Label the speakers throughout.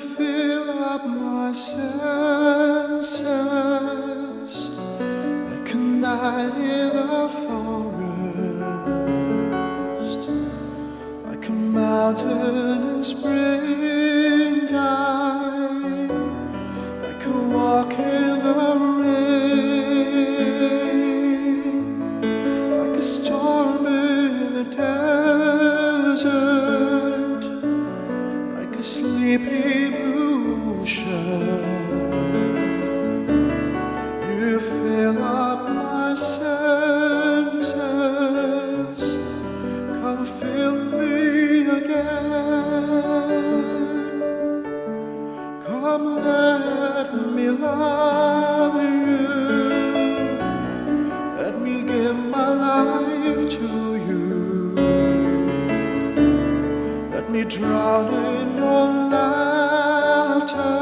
Speaker 1: fill up my senses like a night in the forest, like a mountain in spring. Let me love you. Let me give my life to you. Let me drown in your laughter.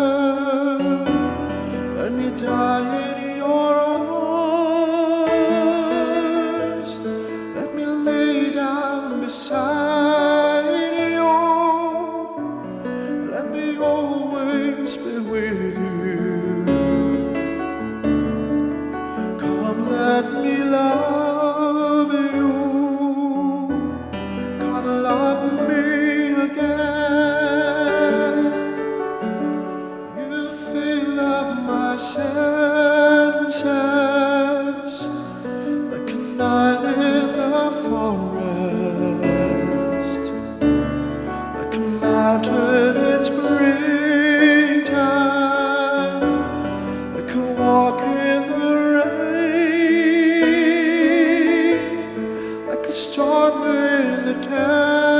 Speaker 1: Be with you. Walk in the rain, like a storm in the desert,